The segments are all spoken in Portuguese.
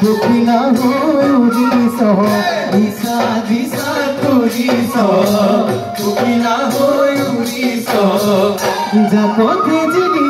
দুখী না হুড়ি সহ দিশা দিশা তুড়ি সহ দুখী না হুড়ি সহ জলি যা পথে জলি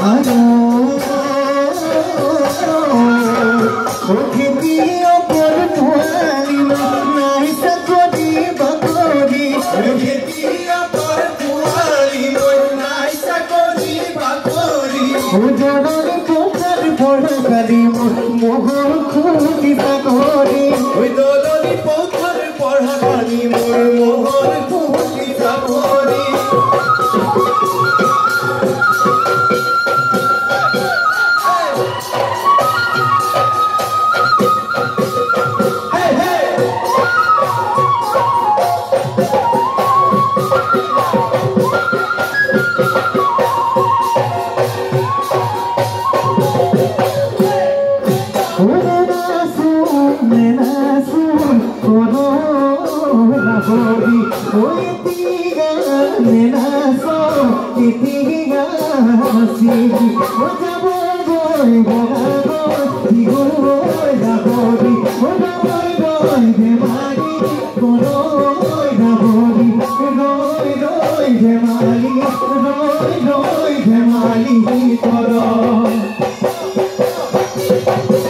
Hara ಒಳಿತೀಗ ನೆನಸೋ ಇತೀಗ ಹಸಿ ಒಜಬೋಗೋಯ್ ಬರಗೋ ಇಗೋಯ್ ದಗೋರಿ ಒಜಬೋಯ್ ಗೋಯ್ ದೇವಾರಿ ಕೊರೋಯ್ ದಗೋರಿ ಗೋಯ್ ಗೋಯ್ ಜಮಾಲಿ ಗೋಯ್ ಗೋಯ್ ಜಮಾಲಿ ತರೋ Thank you.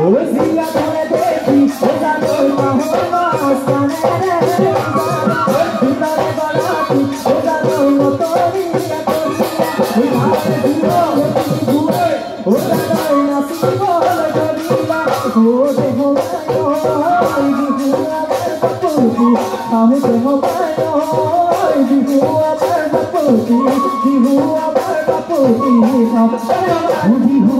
Poesia com ledete, pesador com romance Canera, vida de barato, pesador motorinha Cozinha, e mais de novo eu te segurei O dadão na cebola, carinha O derrubando, e de rua aberta puti A me derrubando, e de rua aberta puti De rua aberta puti De rua